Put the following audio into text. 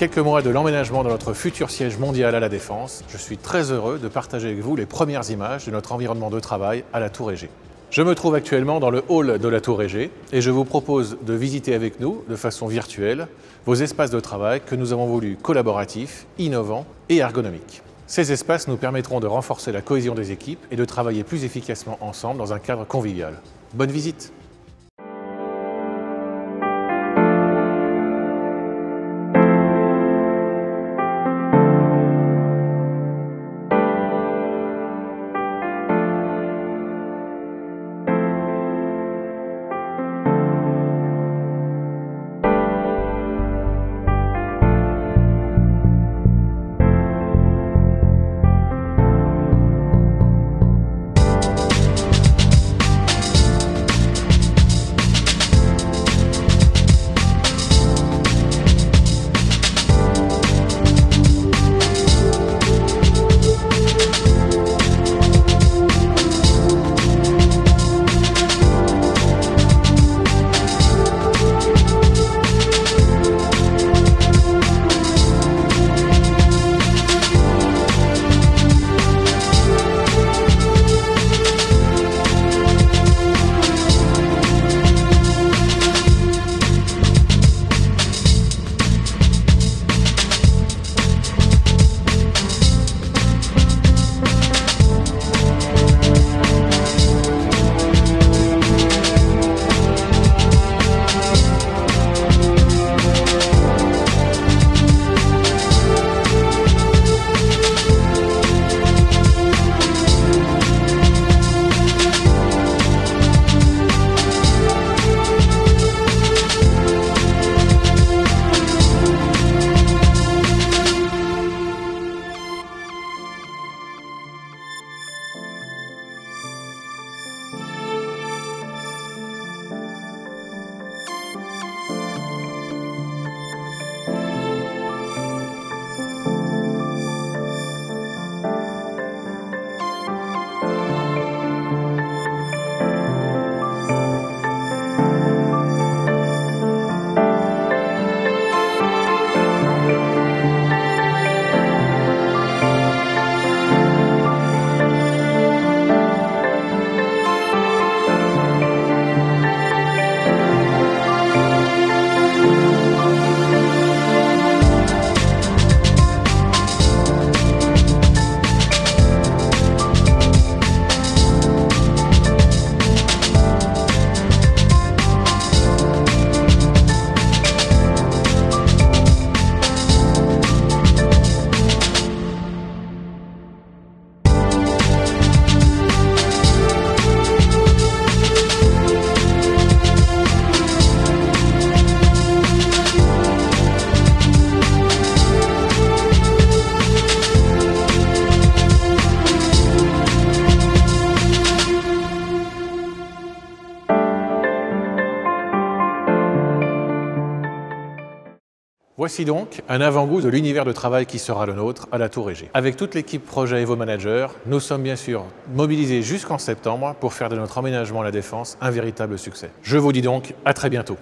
quelques mois de l'emménagement de notre futur siège mondial à la Défense, je suis très heureux de partager avec vous les premières images de notre environnement de travail à la Tour Égée. Je me trouve actuellement dans le hall de la Tour Égée et je vous propose de visiter avec nous, de façon virtuelle, vos espaces de travail que nous avons voulu collaboratifs, innovants et ergonomiques. Ces espaces nous permettront de renforcer la cohésion des équipes et de travailler plus efficacement ensemble dans un cadre convivial. Bonne visite Voici donc un avant-goût de l'univers de travail qui sera le nôtre à la Tour Égée. Avec toute l'équipe projet et vos managers, nous sommes bien sûr mobilisés jusqu'en septembre pour faire de notre emménagement à la Défense un véritable succès. Je vous dis donc à très bientôt.